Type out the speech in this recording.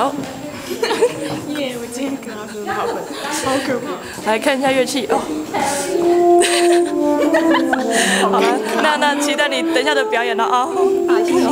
好，耶！我今天跟他说好本，好可怕。来看一下乐器哦。好了，那那期待你等一下的表演了啊。好，谢谢。